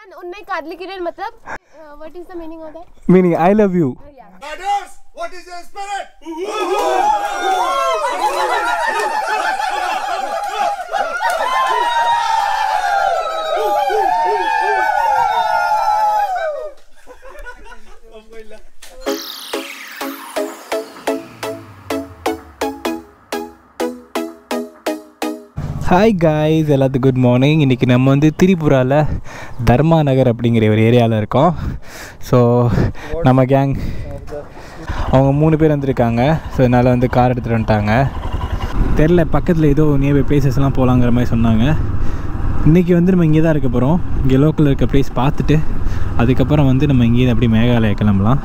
Man, उनमें कादली किरण मतलब what is the meaning of that meaning I love you Brothers, what is your spirit? Hi guys எல்லாத்துக்கும் good morning இன்றைக்கி நம்ம வந்து திரிபுராவில் தர்மா நகர் அப்படிங்கிற ஒரு ஏரியாவில் இருக்கோம். ஸோ நம்ம கேங் அவங்க மூணு பேர் வந்திருக்காங்க. ஸோ அதனால் வந்து கார் எடுத்துகிட்டு வந்துட்டாங்க. தெரில பக்கத்தில் ஏதோ நியர்பை பிளேசஸ்லாம் போகலாங்கிற மாதிரி சொன்னாங்க. இன்றைக்கி வந்து நம்ம இங்கே தான் இருக்க போகிறோம் இங்கே லோக்கலில் இருக்க ப்ளேஸ் பார்த்துட்டு அதுக்கப்புறம் வந்து நம்ம இங்கேயே அப்படியே மேகாலயா கிளம்பலாம்.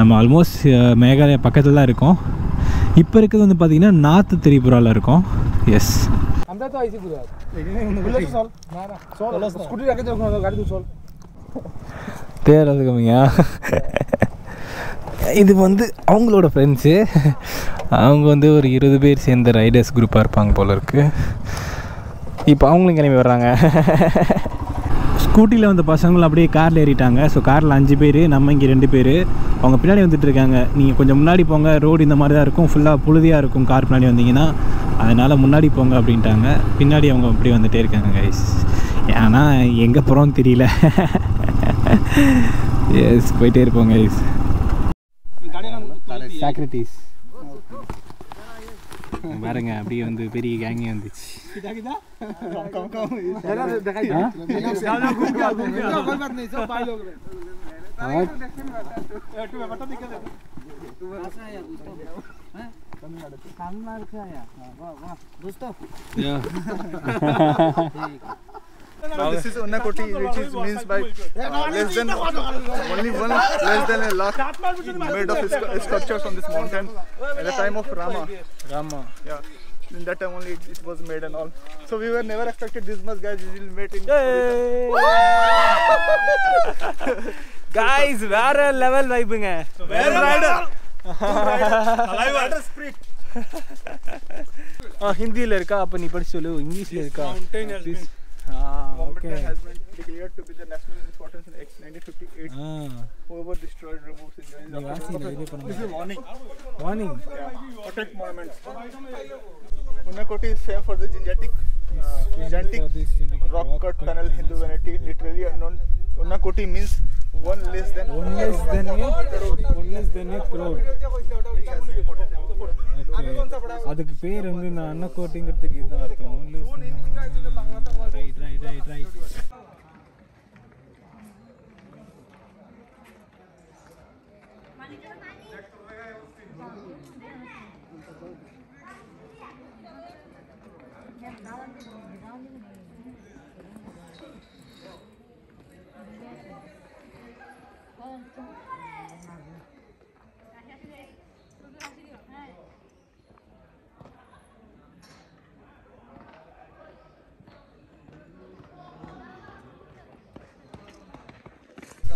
நம்ம ஆல்மோஸ்ட் மேகாலயா பக்கத்தில் தான் இருக்கோம். இப்போ இருக்கிறது வந்து பார்த்திங்கன்னா நார்த்து திரிபுராவில் இருக்கோம். எஸ் আমরা তো আইছি পুরো বলে তো চল না না চল স্কুটি রাখে তো ওখানে গাড়ি তো চল தேர்றதுக்குமியா இது வந்து அவங்களோட ஃப்ரெண்ட்ஸு அவங்க வந்து ஒரு இருபது பேர் சேர்ந்த ரைடர்ஸ் குரூப்பாக இருப்பாங்க போல இருக்கு இப்போ அவங்களும் கிளம்பி வர்றாங்க ஸ்கூட்டியில் வந்த பசங்களும் அப்படியே காரில் ஏறிட்டாங்க ஸோ காரில் அஞ்சு பேர் நம்ம இங்கே ரெண்டு பேர் அவங்க பின்னாடி வந்துட்டு இருக்காங்க நீங்கள் கொஞ்சம் முன்னாடி போங்க ரோடு இந்த மாதிரி தான் இருக்கும் ஃபுல்லாக புழுதியாக இருக்கும் கார் பின்னாடி வந்தீங்கன்னா அதனால் முன்னாடி போங்க அப்படின்ட்டாங்க. பின்னாடி அவங்க அப்படி வந்துகிட்டே இருக்காங்க கைஸ் ஏன்னா எங்கே போகிறோம்னு தெரியல. எஸ் போயிட்டே இருப்போம் கைஸ் சாக்ரட்டிஸ் பாருங்க அப்படியே வந்து பெரிய கேங்கே வந்துச்சு. हाँ तमिलनाडु से आया वाह वाह दोस्तों Now this is unakoti, which is means by uh, less than only one less than a lakh made of sculptures on this mountain at the time of Rama. Rama. Yeah. In that time only it, it was made and all. So we were never expected this much guys. We will meet in. Guys, வேற level vibe. வேற rider. Hindi लड़का अपनी पर चलो English लड़का Ah, okay. has been declared to be the national importance in X1958. Ah. Whoever destroyed removes injuries. This is warning. Warning. Yeah. Protect monuments. Unakoti is same for the genetic, uh, genetic rock cut tunnel Hindu vanity, literally unknown. Unakoti means one less than one less than one less than a crore okay அதுக்கு பேர் வந்து நான் அன்னக்கோட்டைங்கிறதுக்கு இதுதான் அர்த்தம். Right right right right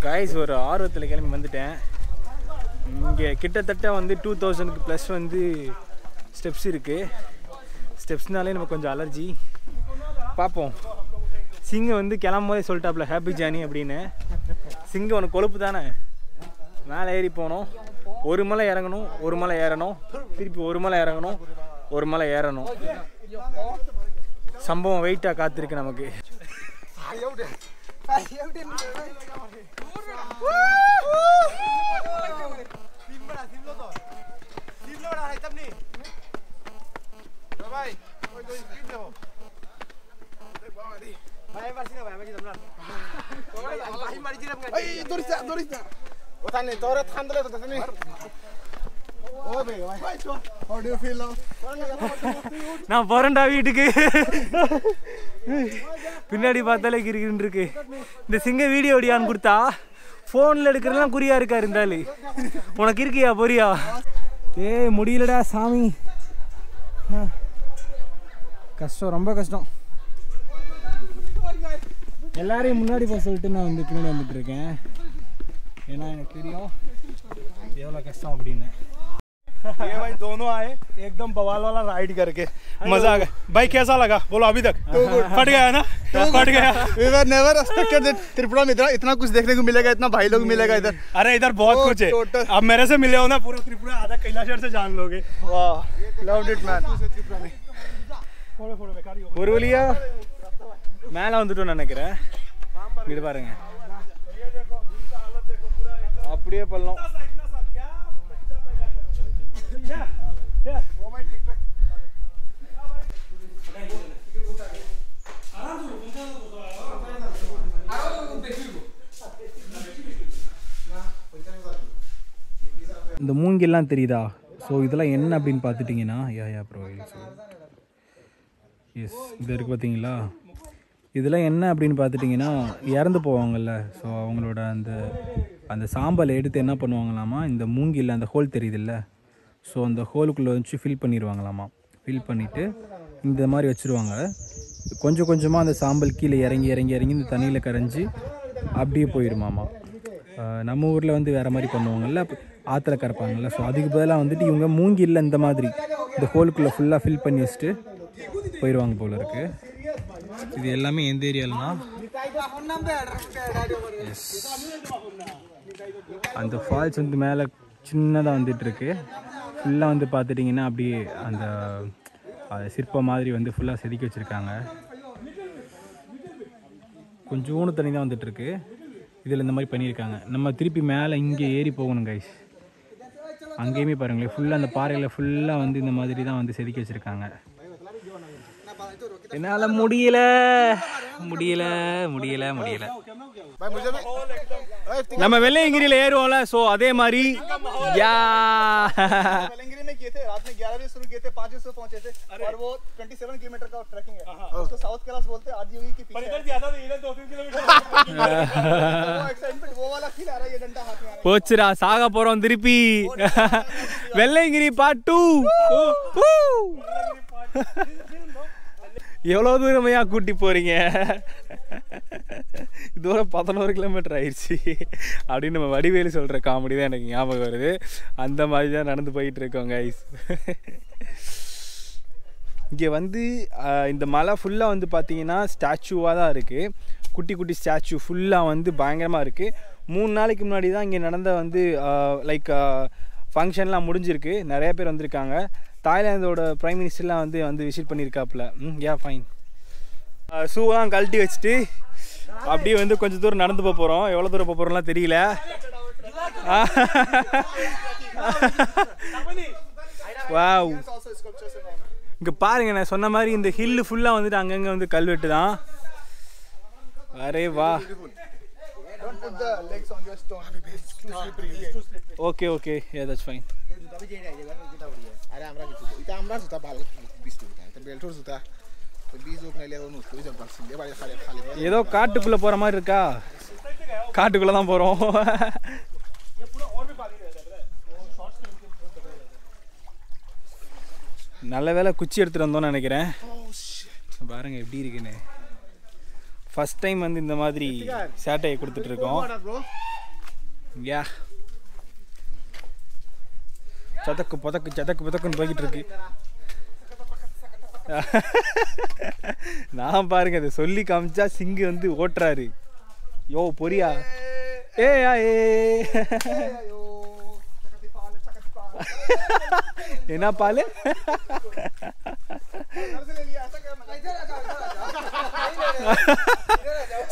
guys ஒரு ஆர்வத்தில் கிளம்பி வந்துட்டேன். இங்கே கிட்டத்தட்ட வந்து டூ தௌசண்ட்க்கு ப்ளஸ் வந்து ஸ்டெப்ஸ் இருக்குது ஸ்டெப்ஸ்னாலே நமக்கு கொஞ்சம் அலர்ஜி பார்ப்போம் சிங்கம் வந்து கிளம்பும் போதே சொல்லிட்டாப்புல ஹாப்பி ஜானி அப்படின்னு. சிங்கம் உனக்கு கொழுப்பு தானே? மேலே ஏறி போனோம் ஒரு மலை இறங்கணும் ஒரு மலை ஏறணும். திருப்பி ஒரு மலை இறங்கணும் ஒரு மலை ஏறணும். சம்பவம் வெயிட்டாக காத்திருக்கு நமக்கு. நான் போறேன்டா வீட்டுக்கு. பின்னாடி பார்த்தாலே கிரிக்கின்னு இருக்கு. இந்த சிங்க வீடியோ ஒடியான்னு கொடுத்தா. ஃபோனில் எடுக்கிறதுலாம் குறியா இருக்கார் இருந்தாலு? உனக்கு இருக்கியா பொரியா? ஏய் முடியலடா சாமி. கஷ்டம் ரொம்ப கஷ்டம். எல்லாரையும் முன்னாடி போக சொல்லிட்டு நான் வந்து பின்னாடி வந்துட்டு இருக்கேன். ஏன்னா எனக்கு தெரியும் எவ்வளோ கஷ்டம் அப்படின்னு. ये भाई दोनों आए एकदम बवाल वाला राइड करके मजा आ गया भाई कैसा लगा बोलो अभी तक फट गया ना फट गया We were never expected that Tripura में इतना इतना कुछ देखने को मिलेगा इतना भाई लोग मिलेगा इधर अरे इधर बहुत Oh, कुछ है total. अब मेरे से मिले हो ना पूरा त्रिपुरा आधा कैलाशर से जान लोगे वाह loved it man ஒரு வழியா மேலே வந்துட்டோம்னு நினைக்கிறேன் இது பாருங்க அப்படியே பள்ளம் இந்த மூங்கெல்லாம் தெரியுதா? ஸோ இதெல்லாம் என்ன அப்படின்னு பார்த்துட்டிங்கன்னா யா யா ப்ரோ எஸ் இது இருக்குது பார்த்தீங்களா? இதெல்லாம் என்ன அப்படின்னு பார்த்துட்டிங்கன்னா இறந்து போவாங்கல்ல. ஸோ அவங்களோட அந்த அந்த சாம்பலை எடுத்து என்ன பண்ணுவாங்களாமா? இந்த மூங்கில் அந்த ஹோல் தெரியுதுல்ல? ஸோ அந்த ஹோலுக்குள்ளே வச்சு ஃபில் பண்ணிடுவாங்களாமா ஃபில் பண்ணிவிட்டு இந்த மாதிரி வச்சுருவாங்க. கொஞ்சம் கொஞ்சமாக அந்த சாம்பல் கீழே இறங்கி இறங்கி இறங்கி இந்த தண்ணியில் கரைஞ்சி அப்படியே போயிடுமாமா நம்ம ஊரில் வந்து வேறு மாதிரி பண்ணுவாங்கல்ல ஆற்றுல கறப்பாங்கல்ல ஸோ அதுக்கு பதிலாக வந்துட்டு இவங்க மூங்கில்ல இந்த மாதிரி இந்த ஹோலுக்குள்ளே ஃபுல்லாக ஃபில் பண்ணி வச்சுட்டு போயிடுவாங்க போல இருக்குது இது எல்லாமே எந்த ஏரியாலனா? அந்த ஃபால்ஸ் வந்து மேலே சின்னதாக வந்துட்டுருக்கு ஃபுல்லாக வந்து பார்த்துட்டிங்கன்னா அப்படியே அந்த சிற்பம் மாதிரி வந்து ஃபுல்லாக செதுக்கி வச்சுருக்காங்க. கொஞ்சோண்டு தண்ணி தான் வந்துட்டுருக்கு. இதில் இந்த மாதிரி பண்ணியிருக்காங்க. நம்ம திருப்பி மேலே இங்கே ஏறி போகணும் கைஸ் அங்கேயுமே பாருங்களேன் ஃபுல்லாக அந்த பாறையில் ஃபுல்லாக வந்து இந்த மாதிரி தான் வந்து செதுக்கி வச்சுருக்காங்க. என்னால முடியல. முடியல முடியல முடியல. நம்ம வெள்ளையங்கிரியில ஏறுவோம்ல சோ அதே மாதிரி யா. போச்சுரா சாக போறோம் திருப்பி. வெள்ளையங்கிரி பாட்டு எவ்வளோ தூரமையா கூட்டி போகிறீங்க தூரம் பதினோரு கிலோமீட்டர் ஆயிடுச்சு. அப்படின்னு நம்ம வடிவேலு சொல்கிற காமெடி தான் எனக்கு ஞாபகம் வருது. அந்த மாதிரி தான் நடந்து போயிட்டு இருக்கோம் கைஸ் இங்கே வந்து இந்த மலை ஃபுல்லாக வந்து பார்த்தீங்கன்னா ஸ்டாச்சுவாக தான் இருக்குது குட்டி குட்டி ஸ்டாச்சு ஃபுல்லாக வந்து பயங்கரமாக இருக்குது மூணு நாளைக்கு முன்னாடி தான் இங்கே நடந்த வந்து லைக் ஃபங்க்ஷன்லாம் முடிஞ்சிருக்கு. நிறைய பேர் வந்திருக்காங்க. தாய்லாந்தோட ப்ரைம் மினிஸ்டர்லாம் வந்து வந்து விசிட் பண்ணியிருக்காப்புல ம் யா ஃபைன் ஷூலாம் கழட்டி வச்சுட்டு அப்படியே வந்து கொஞ்சம் தூரம் நடந்து போக போகிறோம் எவ்வளோ தூரம் போக போகிறோம்லாம் தெரியல. வாவ் இங்கே பாருங்க நான் சொன்ன மாதிரி இந்த ஹில்லு ஃபுல்லாக வந்துட்டு அங்கங்கே வந்து கல்வெட்டு தான் அரே வா. ஓகே ஓகே ஏதாச்சும் ஃபைன் अरे हमरा किती इथं आमरा होता बाल बीस होता तर बेल्टोर होता तर बीज ओक नाही लेवून होतो जंपार सिंदे बाळे खाली खाली ஏதோ காட்டுக்குள்ளே போகிற மாதிரி இருக்கா காட்டுக்குள்ளே தான் போகிறோம் நல்ல வேளை குச்சி எடுத்துகிட்டு வந்தோம்னு நினைக்கிறேன் பாருங்க எப்படி இருக்குன்னு ஃபர்ஸ்ட் டைம் வந்து இந்த மாதிரி சேட்டையை கொடுத்துட்டு இருக்கோம் bro யா சதக்கு புதக்கு சதக்கு புதக்குன்னு போய்கிட்டு இருக்கு. நான் பாருங்க அதை சொல்லி காமிச்சா சிங்கு வந்து ஓட்டுறாரு. யோ பொரியா. ஏ ஏ. என்ன பால்?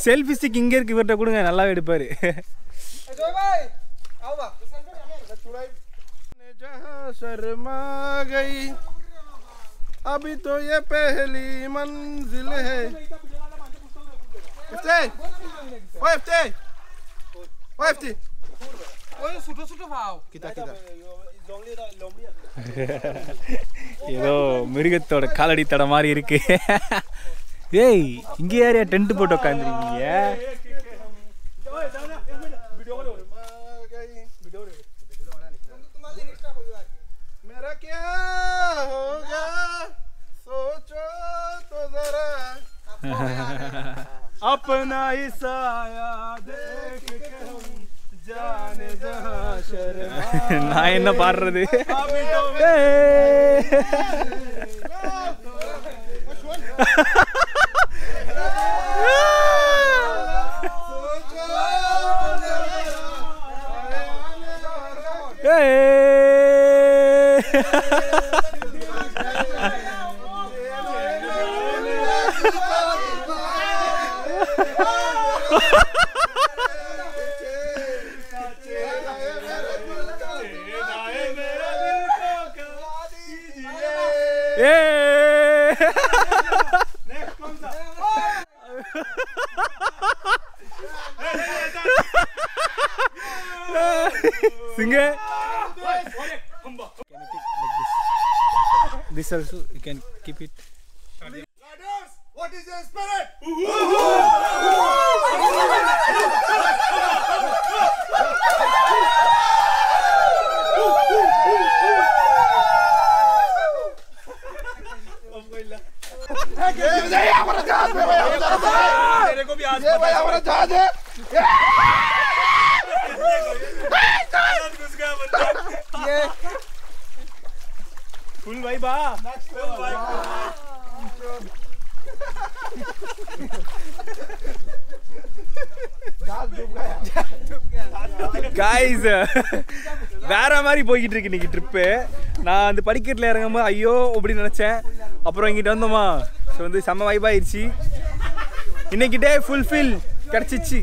செல்ஃபி ஸ்டிக் இங்கே இருக்கு இவர்கிட்ட கொடுங்க நல்லாவே எடுப்பாரு. जहाँ शर्मा गई अभी तो ये पहली मंजिल है इफ्ते ओए इफ्ते ओए इफ्ते किता किता ஏதோ மிருகத்தோட காலடி தட மாதிரி இருக்கு ஏய் இங்க யாரையா டென்ட் போட்டு உட்காந்துருக்கீங்க जरा अपना ही साया देख के हम जाने जहां शर्मा நான் என்ன பாடுறது अभी Singe. This also you can keep it. Riders, what is your spirit? तेरे को भी आज ये भाई हमारा जहाज़ है ஓகே ஃபுல் வைபா ஃபுல் வைபா காய்ஸ் வேற மாதிரி போய்கிட்டு இருக்கு இன்னைக்கு ட்ரிப்பு நான் அந்த படிக்கட்டில் இறங்கும்போது ஐயோ அப்படின்னு நினச்சேன். அப்புறம் இங்கிட்ட வந்தோமா? ஸோ வந்து செம்ம வைப் இன்னைக்கிட்டே ஃபுல்ஃபில் கிடச்சிச்சு.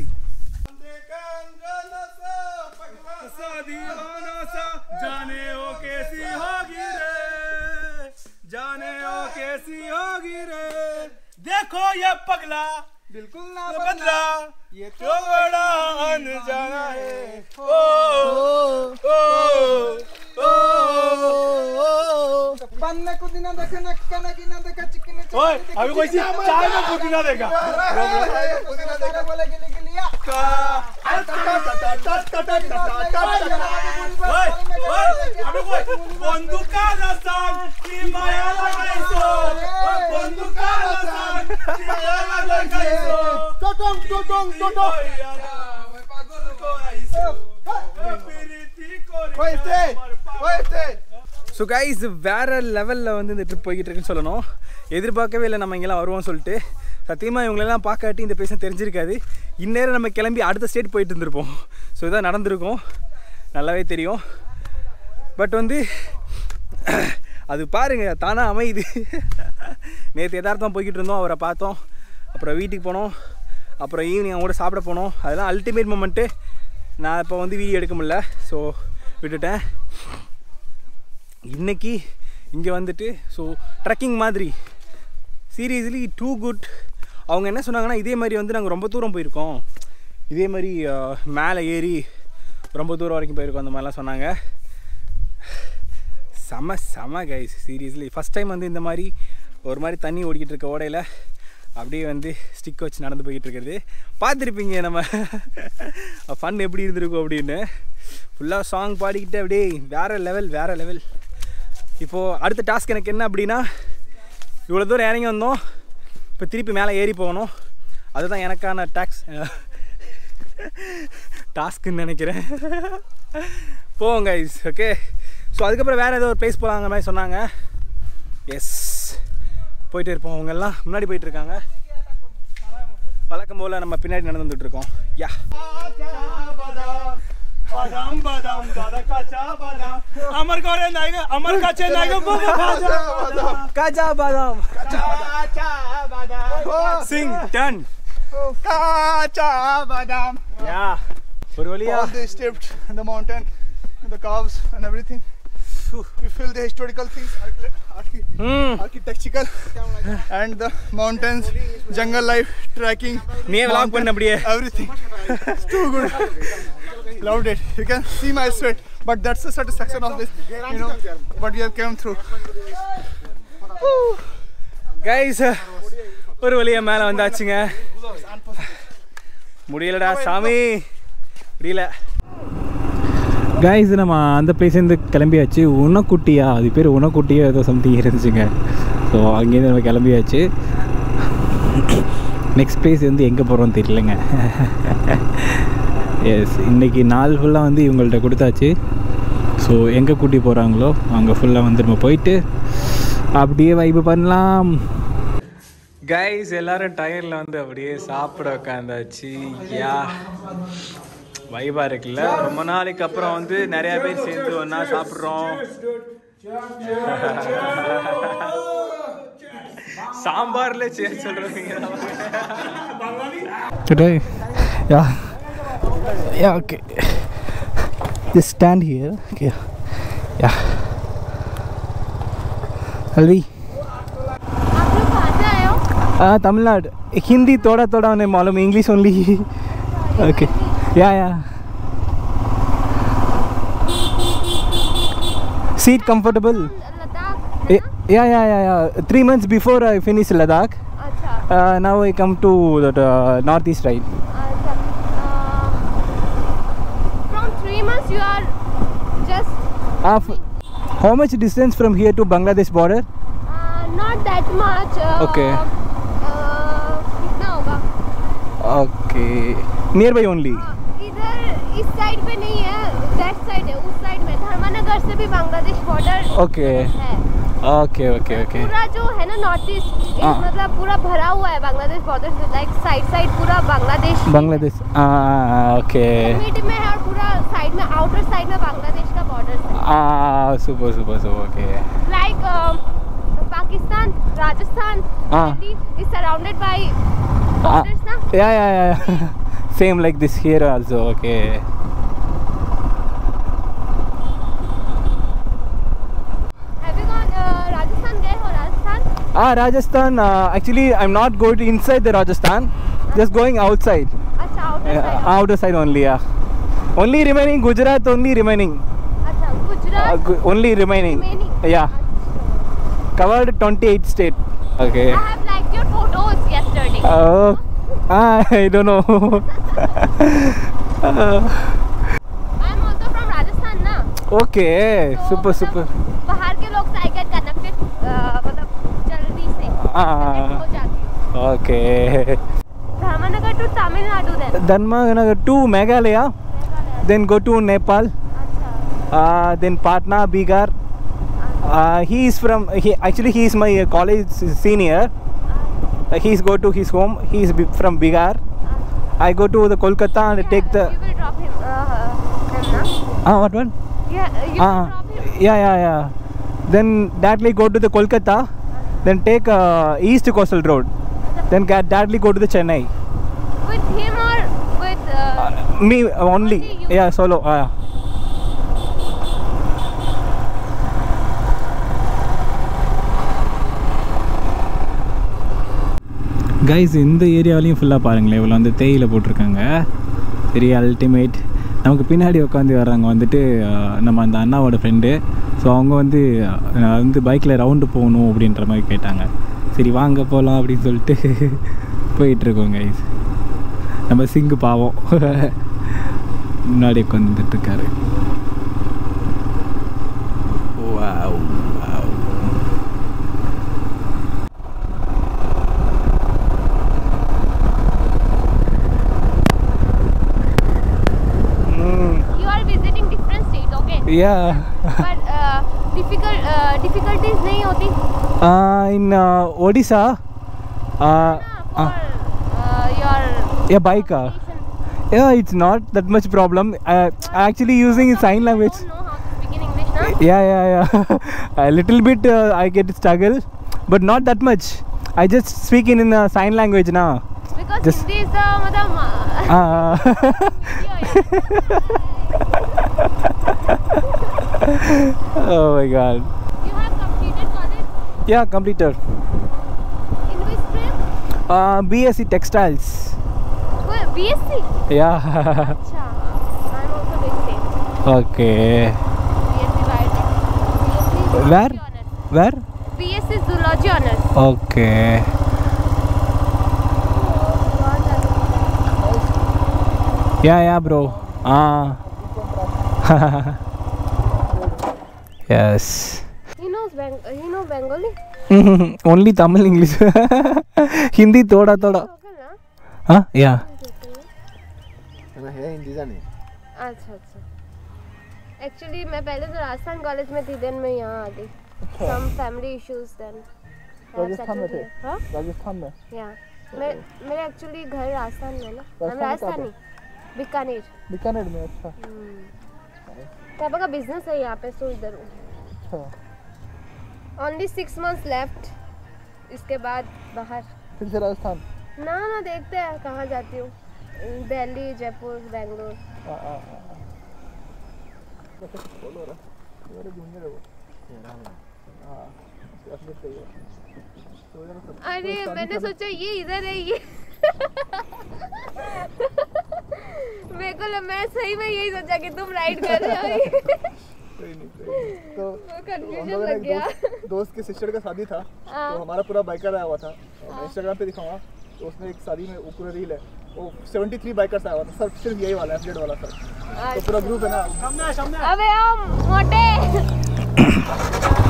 को ये पगला बिल्कुल ना बदला ये तो बड़ा अनजाना है। ओ ओ ओ पन्ना को दिना देखा ना कना की ना देखा चिकने ओए अभी कोई सी चाय में पुदीना देखा। पुदीना देखा बोले कि बंदुका रसान की माया लगाइसो बंदुका रसान की माया लगाइसो टोटोंग टोटोंग टोटोंग ஸோ கைஸ் வேற லெவலில் வந்து இந்த ட்ரிப் போய்கிட்டு இருக்குன்னு சொல்லணும் எதிர்பார்க்கவே இல்லை நம்ம இங்கெல்லாம் வருவோம்னு சொல்லிட்டு சத்தியமாக இவங்களெல்லாம் பார்க்காட்டி இந்த பேச தெரிஞ்சிருக்காது. இந்நேரம் நம்ம கிளம்பி அடுத்த ஸ்டேட் போயிட்டு இருந்திருப்போம். ஸோ இதான் நடந்திருக்கும். நல்லாவே தெரியும். பட் வந்து அது பாருங்கள் தானாக அமையுது. நேற்று யதார்த்தம் போய்கிட்டு இருந்தோம் அவரை பார்த்தோம். அப்புறம் வீட்டுக்கு போனோம். அப்புறம் ஈவினிங் அவங்க கூட சாப்பிட போனோம். அதெல்லாம் அல்டிமேட் மூமெண்ட்டு நான் இப்போ வந்து வீடியோ எடுக்க முடில ஸோ விட்டுட்டேன். இன்றைக்கி இங்கே வந்துட்டு ஸோ ட்ரெக்கிங் மாதிரி. சீரியஸ்லி டூ குட் அவங்க என்ன சொன்னாங்கன்னா இதே மாதிரி வந்து நாங்கள் ரொம்ப தூரம் போயிருக்கோம். இதே மாதிரி மேலே ஏறி ரொம்ப தூரம் வரைக்கும் போயிருக்கோம் அந்த மாதிரிலாம் சொன்னாங்க. செம செம கைஸ் சீரியஸ்லி ஃபஸ்ட் டைம் வந்து இந்த மாதிரி ஒரு மாதிரி தண்ணி ஓடிக்கிட்டு இருக்க ஓடையில் அப்படியே வந்து ஸ்டிக் வச்சு நடந்து போய்கிட்டு இருக்கிறது. பார்த்துருப்பீங்க நம்ம. ஃபன் எப்படி இருந்திருக்கும் அப்படின்னு. ஃபுல்லாக சாங் பாடிக்கிட்டு அப்படியே வேறு லெவல் வேறு லெவல் இப்போது அடுத்த டாஸ்க் எனக்கு என்ன அப்படின்னா இவ்வளோ தூரம் இறங்கி வந்தோம். இப்போ திருப்பி மேலே ஏறி போகணும். அதுதான் எனக்கான டாக்ஸ் டாஸ்க்குன்னு நினைக்கிறேன். போவோங்க ஐஸ் ஓகே ஸோ அதுக்கப்புறம் வேறு ஏதோ ஒரு ப்ளேஸ் போகலாங்க மாதிரி சொன்னாங்க. எஸ் போயிட்டு இருப்போம். அவங்க எல்லாம் முன்னாடி போயிட்டு இருக்காங்க. வழக்கம் போல் நம்ம பின்னாடி நடந்து இருக்கோம். யா बादाम बादाम दादा काचा बादाम अमर कोरे नाइगे अमर काचे नाइगे वो काचा बादाम काचा बादाम काचा बादाम सिंग टन काचा बादाम या Purulia they stepped the mountain the calves and everything we feel the historical things mm. architectural and the mountains jungle life trekking everything it's too good Loved it. You can see my sweat, but that's the satisfaction of this, you know, what we have came through. Guys ஒரு வழியா மேலே வந்தாச்சுங்க முடியலடா சாமி முடியல guys நம்ம அந்த பிளேஸ்லேருந்து கிளம்பியாச்சு உணக்குட்டியா அது பேர் உணக்குட்டியோ ஏதோ சம்திங் இருந்துச்சுங்க ஸோ அங்கேருந்து நம்ம கிளம்பியாச்சு நெக்ஸ்ட் பிளேஸ் வந்து எங்கே போகிறோம்னு தெரியலங்க எஸ் இன்னைக்கு நாள் ஃபுல்லாக வந்து இவங்கள்ட்ட கொடுத்தாச்சு. ஸோ எங்கே கூட்டி போகிறாங்களோ அங்கே ஃபுல்லாக வந்து நம்ம போயிட்டு அப்படியே வைப்பு பண்ணலாம். கைஸ் எல்லாரும் டயரில் வந்து அப்படியே சாப்பிட உட்காந்தாச்சு யா. வைபாக இருக்குல்ல? ரொம்ப நாளைக்கு அப்புறம் வந்து நிறைய பேர் சேர்ந்து ஒன்றா சாப்பிட்றோம். சாம்பார்ல சேர் சொல்றீங்க யா. yeah okay. Just stand here. Okay. Yeah. Alvi हाँ तमिलनाडु हिंदी थोड़ा थोड़ा उन्हें मालूम इंग्लिश ओनली ओके या या seat comfortable yeah yeah yeah yeah three months before I finish Ladakh now I come to north east right uh, how much distance from here to bangladesh border uh, not that much uh, Okay. uh, okay nearby only हाँ, इधर इस side पे नहीं है that side है उस side में धर्मनगर से भी बांग्लादेश बॉर्डर Okay. है okay okay okay. पूरा जो है ना नॉर्थ ईस्ट हाँ। मतलब पूरा भरा हुआ है बांग्लादेश बॉर्डर से लाइक साइड साइड पूरा बांग्लादेश बांग्लादेश okay मिड में है और पूरा साइड में आउटर साइड में बांग्लादेश का बॉर्डर है। super super super okay like Pakistan Rajasthan हाँ। इज़ सराउंडेड बाय बॉर्डर्स ना? Yeah yeah yeah. Same like this here also okay Ah, Rajasthan. Uh, actually, I'm not going to inside the Rajasthan. Just going outside. Achha, outer, outer side only. Yeah. Only remaining Gujarat. Only remaining. Achha, Gujarat. Uh, gu only remaining. remaining. Yeah. Achha. Covered 28 state. Okay. I have liked your photos yesterday. Oh. Uh, ah, I don't know. I'm also from Rajasthan, na. Okay. So, super, super. Ah. Okay. Then go to Meghalaya, then go to Nepal, uh, then Patna, Bigar. Uh, ah, he is from he actually he is my college senior. Uh, he is go to his home. He is from Bigar. I go to the Kolkata and yeah, take the. You will drop him. Uh, ah, uh, what one? Yeah, you uh, drop him. Yeah, yeah, yeah. Then directly go to the Kolkata. Then take uh, east coastal road then get directly go to the Chennai With him or with. Uh, me uh, only Only you? yeah solo uh, guys இந்த ஏரியாவிலையும் ஃபுல்லாக பாருங்களேன் இவ்வளோ வந்து தேயிலை போட்டிருக்காங்க பெரிய ultimate நமக்கு பின்னாடி உட்காந்து வர்றவங்க வந்துட்டு நம்ம அந்த அண்ணாவோட ஃப்ரெண்டு ஸோ அவங்க வந்து நான் வந்து பைக்கில் ரவுண்டு போகணும் அப்படின்ற மாதிரி கேட்டாங்க. சரி வாங்க போகலாம் அப்படின்னு சொல்லிட்டு போயிட்டுருக்கோம் கைஸ் நம்ம சிங்கு பாவம். முன்னாடி உட்காந்துட்டுருக்காரு yeah. But uh, difficult uh, difficulties नहीं होती Uh, in uh, Odisha, uh, ना for uh, uh, your yeah, bike. Uh, communication. yeah, it's not that much problem. Uh, actually, using sign language. Don't know how to speak in English, na? Yeah, yeah, yeah. a little bit uh, I get struggle, but not that much. I just speak in, in uh, sign language now. Because Just- Hindi is the मतलब uh, Uh, oh my god. You have completed college? Yeah, completed. In which stream? Uh, BSc Textiles. Well, BSc? Yeah. Okay. BSc Biotech. Where? Where? BSc Zoology Honors. Okay. Yeah, yeah, bro. Ah. yes. He knows Beng- he knows Bengali. Only Tamil English. Hindi thoda thoda. Yeah. मैं है हिंदी जाने अच्छा अच्छा. Actually मैं पहले तो Rajasthan college में थी देन मैं यहाँ आ गई. Some family issues then Rajasthan में थे? हाँ? राजस्थान में? यहाँ मैं मेरे एक्चुअली घर राजस्थान में ना? हम राजस्थान. बीकानेर. बीकानेर में अच्छा। पापा का बिज़नेस है यहाँ पे सो इधर ओनली सिक्स मंथ्स लेफ़्ट इसके बाद बाहर। फिर से राजस्थान? ना ना देखते हैं कहाँ जाती हूँ। दिल्ली जयपुर बेंगलोर। हाँ तो अरे तो मैंने सोचा ये इधर है ये। मेरे को मैं सही में यही सोचा कि तुम राइड कर रहे हो कोई नहीं नहीं। तो हम कंफ्यूजन लग गया। दोस्त, दोस्त की सिस्टर का शादी था हाँ। तो हमारा पूरा बाइकर आया हुआ था। इंस्टाग्राम पे दिखाऊँगा तो उसने एक शादी में वो पूरा रील है। वो 73 बाइकर्स आया हुआ था सर सिर्फ़ यही वाला एफ़ वाला सर तो पूरा ग्रुप है ना। अबे ओ मोटे।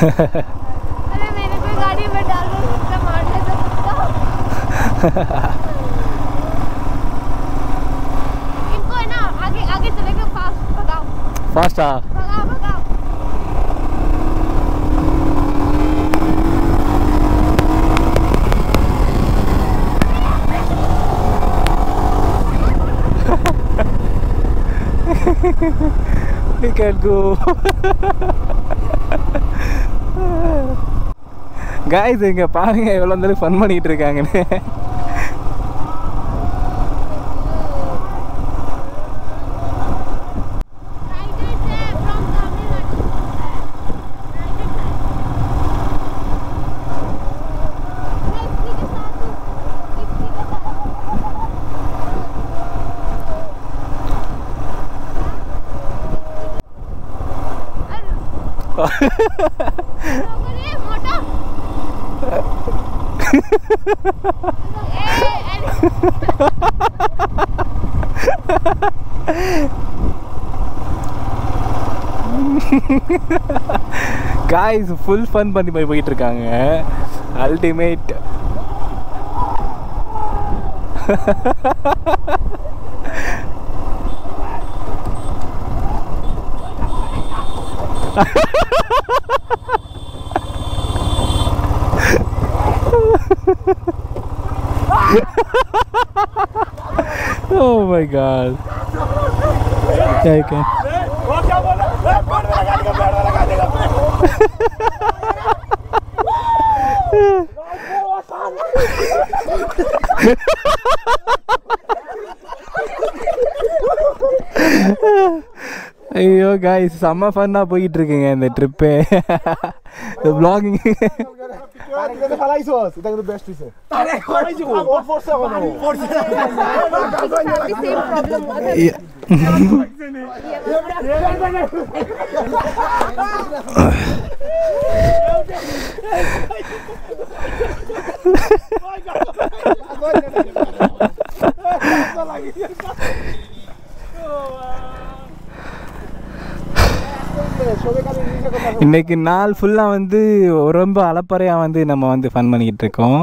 अरे मैंने कोई गाड़ी में डाल दूँ मार दे सकता इनको है ना आगे आगे चलेगा फास्ट बताओ fast uh. We can go. guys இங்க பாருங்க எவ்வளோ இருந்தாலும் ஃபன் பண்ணிட்டு இருக்காங்கன்னு காய்ஸ் ஃபுல் ஃபன் பண்ணி போய் போயிட்டு இருக்காங்க ultimate oh my god. Yeah, you can. ஐயோ காய்ஸ் செம்ம ஃபன்னாக போயிட்டு இருக்குங்க இந்த ட்ரிப்பு இந்த பிளாகிங் Oh, wow. இன்னைக்கு நாள் ஃபுல்லாக வந்து ரொம்ப அலப்பறையாக வந்து நம்ம வந்து ஃபன் பண்ணிக்கிட்டு இருக்கோம்.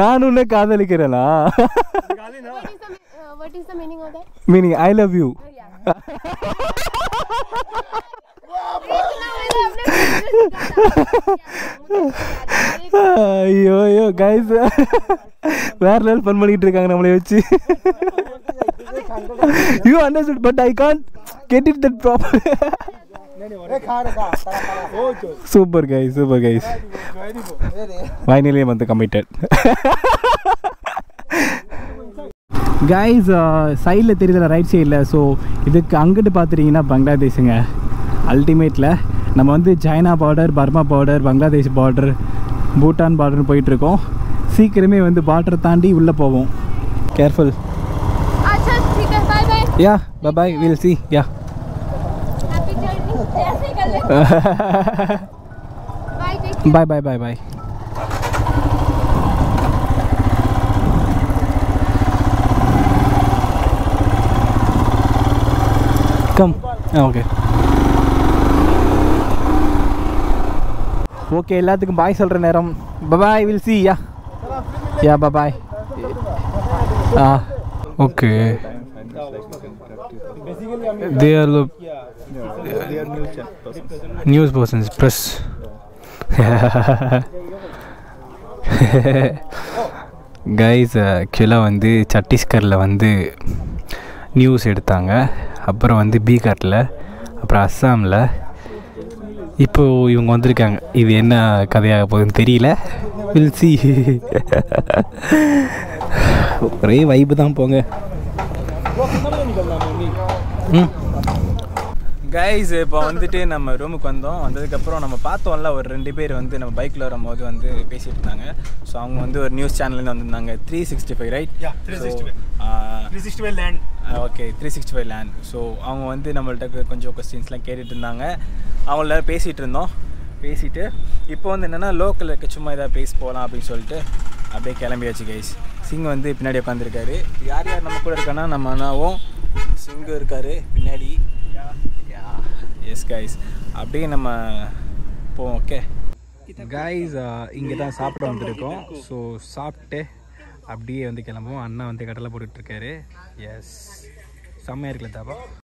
நான் உன்னை காதலிக்கிறேனா மீனிங் ஐ லவ் யூ ஐயோ ஐயோ கைஸ் வேற லெவல் ஃபன் பண்ணிக்கிட்டு இருக்காங்க நம்மளை வச்சு. You understood but I can't get it that proper super guys super guys finally வந்து கமிட்டட் கைஸ் சைடில் தெரியுதுல ரைட் சைடில் ஸோ இதுக்கு அங்கிட்டு பார்த்துட்டிங்கன்னா பங்களாதேஷுங்க. அல்டிமேட்டில் நம்ம வந்து China border Burma border Bangladesh border Bhutan பார்டர்னு போயிட்டுருக்கோம். சீக்கிரமே வந்து பார்டர் தாண்டி உள்ளே போவோம். Careful ya bye bye will see ya bye bye bye bye come Oh, okay. Okay எல்லாத்துக்கும் பாய் சொல்கிற நேரம். Bye will see ya ya bye ah okay they are news persons press guys ஆக்சுவலாக வந்து சத்தீஸ்கரில் வந்து நியூஸ் எடுத்தாங்க. அப்புறம் வந்து பீகாரில் அப்புறம் அஸ்ஸாமில் இப்போது இவங்க வந்திருக்காங்க. இது என்ன கதையாக போகுதுன்னு தெரியல. வில் சி ஒரே வைப்பு தான் போங்க. ம். கைஸ் இப்போ வந்துட்டு நம்ம ரூமுக்கு வந்தோம். வந்ததுக்கப்புறம் நம்ம பார்த்தோம்ல ஒரு ரெண்டு பேர் வந்து நம்ம பைக்கில் வரும்போது வந்து பேசிட்டு இருந்தாங்க. ஸோ அவங்க வந்து ஒரு நியூஸ் சேனல்லேருந்து வந்திருந்தாங்க. Three sixty five right Yeah, 365. 365 land. Okay three sixty five land so அவங்க வந்து நம்மள்ட்ட கொஞ்சம் கொஸ்டின்ஸ்லாம் கேட்டுட்டு இருந்தாங்க. அவங்கள பேசிகிட்டு இருந்தோம். பேசிட்டு இப்போ வந்து என்னென்னா லோக்கலில் இருக்க சும்மா ஏதாவது பேசி போகலாம் அப்படின்னு சொல்லிட்டு அப்படியே கிளம்பியாச்சு கைஸ் சிங் வந்து பின்னாடி உட்காந்துருக்காரு யார் யார் நம்ம கூட இருக்கான்னா நம்ம அண்ணாவும் சிங்கும் இருக்காரு பின்னாடி. எஸ் கைஸ் அப்படியே நம்ம போவோம் ஓகே கைஸ் இங்கே தான் சாப்பிட வந்துருக்கோம். ஸோ சாப்பிட்டு அப்படியே வந்து கிளம்புவோம். அண்ணா வந்து கடலை போட்டுட்ருக்காரு எஸ் செம்மையாக இருக்குல்ல தாபா?